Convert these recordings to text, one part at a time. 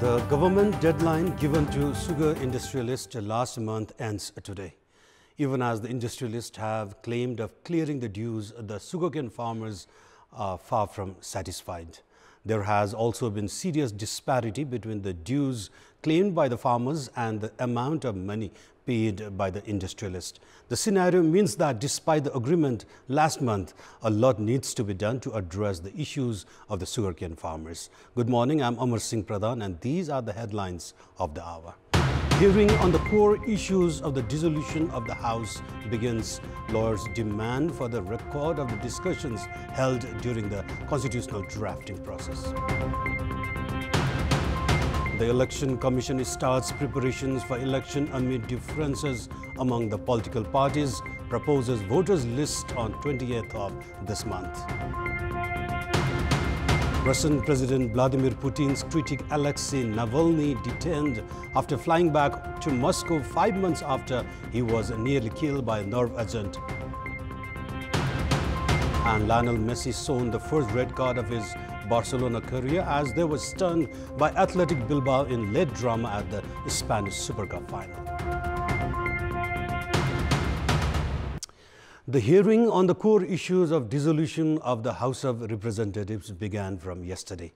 government deadline given to sugar industrialists last month ends today. Even as the industrialists have claimed of clearing the dues, the sugarcane farmers are far from satisfied. There has also been serious disparity between the dues claimed by the farmers and the amount of money paid by the industrialist. The scenario means that despite the agreement last month, a lot needs to be done to address the issues of the sugarcane farmers. Good morning, I'm Amar Singh Pradhan and these are the headlines of the hour. Hearing on the core issues of the dissolution of the House begins. Lawyers demand for the record of the discussions held during the constitutional drafting process. The Election Commission starts preparations for election amid differences among the political parties, proposes voters list on 28th of this month. Russian President Vladimir Putin's critic Alexei Navalny detained after flying back to Moscow five months after he was nearly killed by a nerve agent. And Lionel Messi saw the first red card of his Barcelona career as they were stunned by Athletic Bilbao in late drama at the Spanish Super Cup final. The hearing on the core issues of dissolution of the House of Representatives began from yesterday.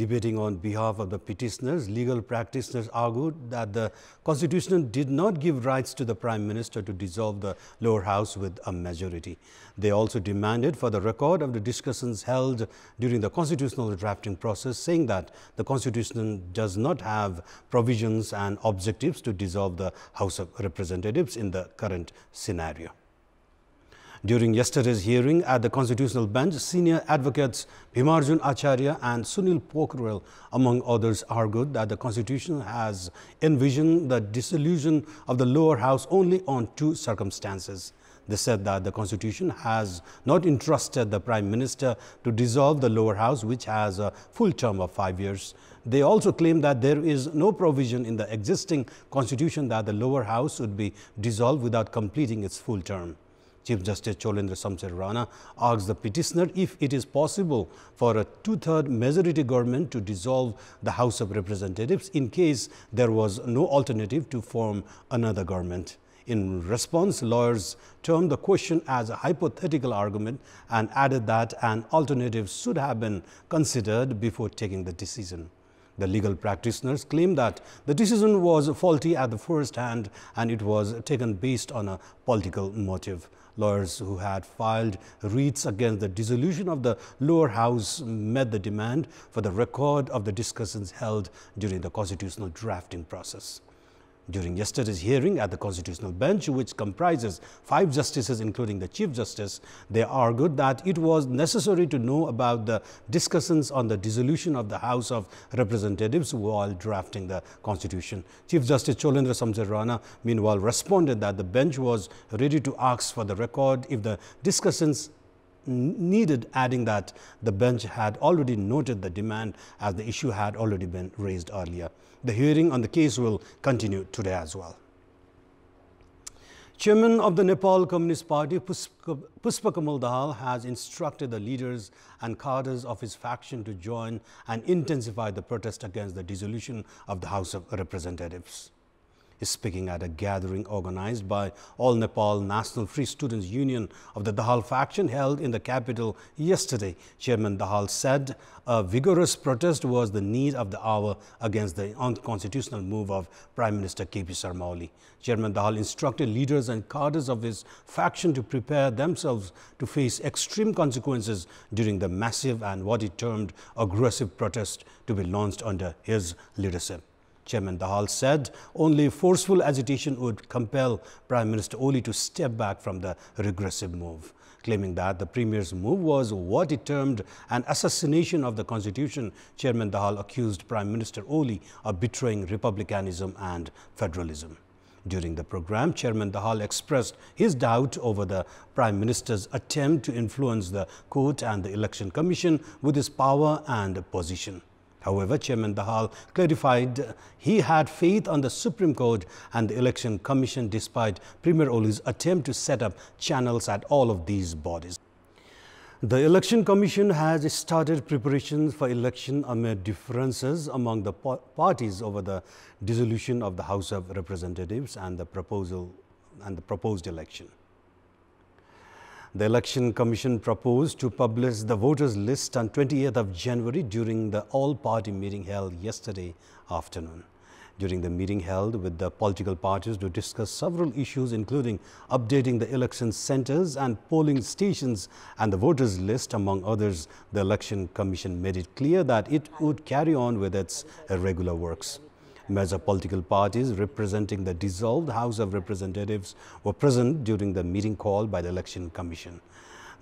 Debating on behalf of the petitioners, legal practitioners argued that the Constitution did not give rights to the Prime Minister to dissolve the lower house with a majority. They also demanded for the record of the discussions held during the constitutional drafting process, saying that the Constitution does not have provisions and objectives to dissolve the House of Representatives in the current scenario. During yesterday's hearing at the Constitutional Bench, senior advocates Bhimarjun Acharya and Sunil Pokhrel, among others, argued that the Constitution has envisioned the dissolution of the lower house only on two circumstances. They said that the Constitution has not entrusted the Prime Minister to dissolve the lower house, which has a full term of five years. They also claim that there is no provision in the existing Constitution that the lower house would be dissolved without completing its full term. Chief Justice Cholendra Shumsher Rana asked the petitioner if it is possible for a two-third majority government to dissolve the House of Representatives in case there was no alternative to form another government. In response, lawyers termed the question as a hypothetical argument and added that an alternative should have been considered before taking the decision. The legal practitioners claim that the decision was faulty at the first hand and it was taken based on a political motive. Lawyers who had filed writs against the dissolution of the lower house met the demand for the record of the discussions held during the constitutional drafting process. During yesterday's hearing at the Constitutional Bench, which comprises five justices including the Chief Justice, they argued that it was necessary to know about the discussions on the dissolution of the House of Representatives while drafting the Constitution. Chief Justice Cholendra Shumsher Rana meanwhile responded that the bench was ready to ask for the record if the discussions needed adding that the bench had already noted the demand as the issue had already been raised earlier. The hearing on the case will continue today as well. Chairman of the Nepal Communist Party, Pushpa Kamal Dahal, has instructed the leaders and cadres of his faction to join and intensify the protest against the dissolution of the House of Representatives speaking at a gathering organized by All Nepal National Free Students Union of the Dahal faction held in the capital yesterday. Chairman Dahal said a vigorous protest was the need of the hour against the unconstitutional move of Prime Minister KP Sharma Oli. Chairman Dahal instructed leaders and cadres of his faction to prepare themselves to face extreme consequences during the massive and what he termed aggressive protest to be launched under his leadership. Chairman Dahal said only forceful agitation would compel Prime Minister Oli to step back from the regressive move. Claiming that the Premier's move was what he termed an assassination of the Constitution, Chairman Dahal accused Prime Minister Oli of betraying republicanism and federalism. During the program, Chairman Dahal expressed his doubt over the Prime Minister's attempt to influence the court and the Election Commission with his power and position. However, Chairman Dahal clarified he had faith on the Supreme Court and the Election Commission despite Premier Oli's attempt to set up channels at all of these bodies. The Election Commission has started preparations for election amid differences among the parties over the dissolution of the House of Representatives and the proposal and the proposed election. The Election Commission proposed to publish the voters list on 28th of January during the all-party meeting held yesterday afternoon. During the meeting held with the political parties to discuss several issues including updating the election centers and polling stations and the voters list among others the election commission made it clear that it would carry on with its regular works major political parties representing the dissolved house of representatives were present during the meeting called by the election commission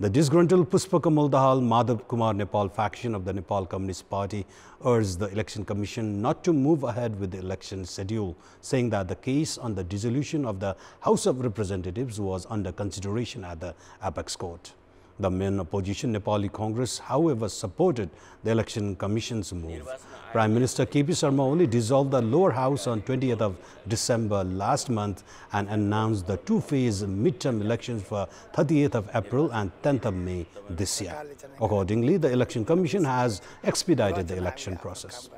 the disgruntled Pushpa Kamal Dahal Madhav Kumar Nepal faction of the Nepal Communist Party urged the Election Commission not to move ahead with the election schedule, saying that the case on the dissolution of the House of Representatives was under consideration at the Apex Court. The main opposition Nepali Congress, however, supported the Election Commission's move. Prime Minister KP Sharma Oli dissolved the lower house on 20th of December last month and announced the two-phase midterm elections for 38th of April and 10th of May this year. Accordingly, the Election Commission has expedited the election process.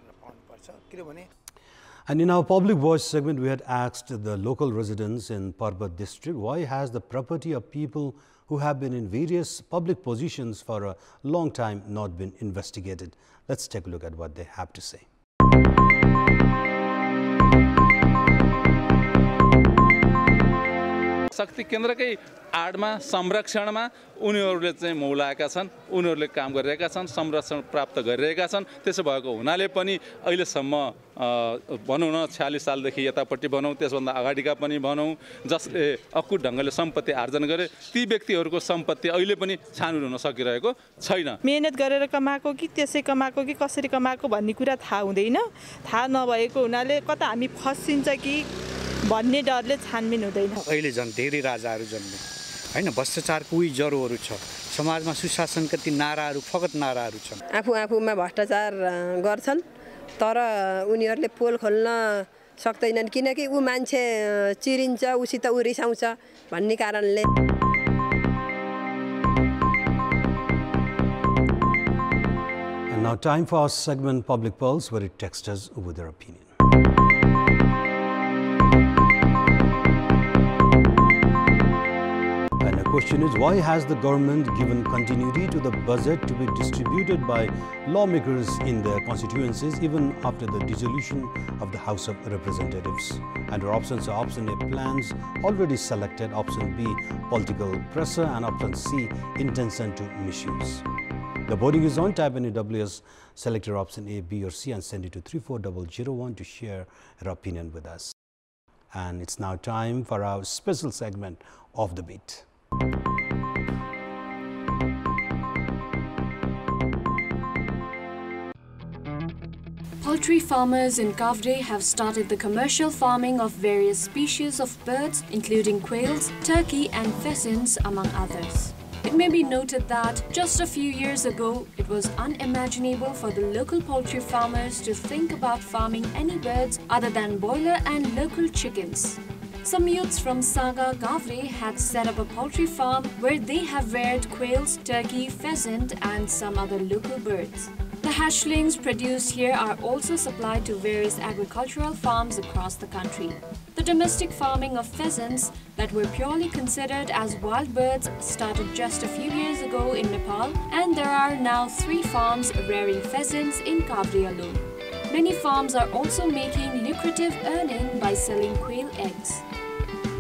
And in our public voice segment, we had asked the local residents in Parbat district, why has the property of people who have been in various public positions for a long time not been investigated? Let's take a look at what they have to say. शक्ति केन्द्रकै आडमा संरक्षणमा उनीहरूले चाहिँ मौलाएका छन् उनीहरूले काम गरिरहेका छन् संरक्षण प्राप्त गरिरहेका छन्। त्यसो भएको हुनाले पनि अहिलेसम्म भनौँ न छ्यालिस सालदेखि यतापट्टि भनौँ त्यसभन्दा अगाडिका पनि भनौँ जसले अकुट ढङ्गले सम्पत्ति आर्जन गरे ती व्यक्तिहरूको सम्पत्ति अहिले पनि छानबिन हुन सकिरहेको छैन। मिहिनेत गरेर कमाएको कि त्यसै कमाएको कि कसरी कमाएको भन्ने कुरा थाहा हुँदैन। थाहा नभएको हुनाले कता हामी फसिन्छ कि भन्ने डरले छानबिन हुँदैन। अहिले झन् धेरै राजाहरू जन्मे। होइन भ्रष्टाचारको उही जरोहरू छ। समाजमा सुशासनका ती नाराहरू फगत नाराहरू छन्। आफू आफूमा भ्रष्टाचार गर्छन् तर उनीहरूले पोल खोल्न सक्दैनन्। किनकि ऊ मान्छे चिरिन्छ उसित ऊ रिसाउँछ भन्ने कारणले। Now time for our segment Public Pulse where it texts us with their opinion. Question is why has the government given continuity to the budget to be distributed by lawmakers in their constituencies even after the dissolution of the House of Representatives? And our options are option A plans already selected, option B political pressure and option C intention to misuse. The voting is on. Type in AWS, select your option A, B or C and send it to 34001 to share your opinion with us. And it's now time for our special segment of the beat. Poultry farmers in Kavre have started the commercial farming of various species of birds, including quails, turkey and pheasants, among others. It may be noted that just a few years ago, it was unimaginable for the local poultry farmers to think about farming any birds other than broiler and local chickens. Some youths from Sanga Kavre had set up a poultry farm where they have reared quails, turkey, pheasant and some other local birds. The hatchlings produced here are also supplied to various agricultural farms across the country. The domestic farming of pheasants that were purely considered as wild birds started just a few years ago in Nepal and there are now three farms rearing pheasants in Kavre alone. Many farms are also making lucrative earning by selling quail eggs.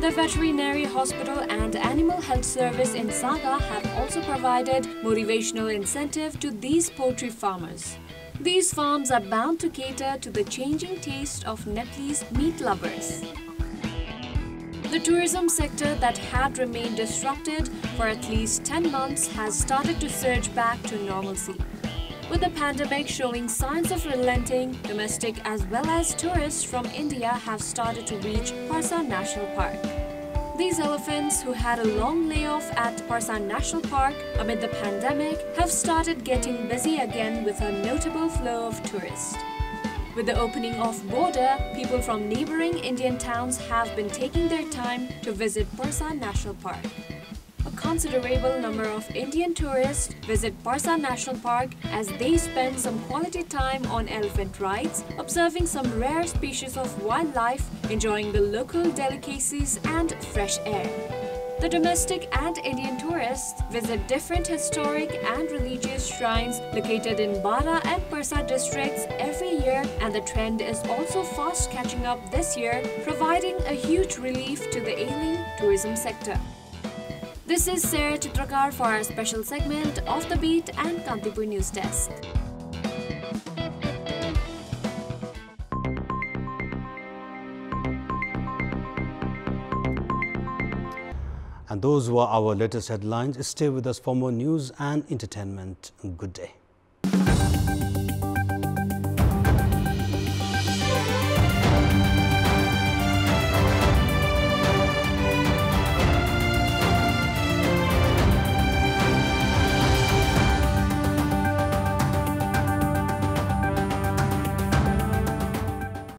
The veterinary hospital and animal health service in Sanga have also provided motivational incentive to these poultry farmers. These farms are bound to cater to the changing taste of Nepalese meat lovers. The tourism sector that had remained disrupted for at least 10 months has started to surge back to normalcy. With the pandemic showing signs of relenting, domestic as well as tourists from India have started to reach Parsa National Park. These elephants, who had a long layoff at Parsa National Park amid the pandemic, have started getting busy again with a notable flow of tourists. With the opening of border, people from neighboring Indian towns have been taking their time to visit Parsa National Park. Considerable number of Indian tourists visit Parsa National Park as they spend some quality time on elephant rides, observing some rare species of wildlife, enjoying the local delicacies and fresh air. The domestic and Indian tourists visit different historic and religious shrines located in Bara and Parsa districts every year and the trend is also fast catching up this year, providing a huge relief to the ailing tourism sector. This is Sarah Chitrakar for our special segment of The Beat and Kantipur News Desk. And those were our latest headlines. Stay with us for more news and entertainment. Good day.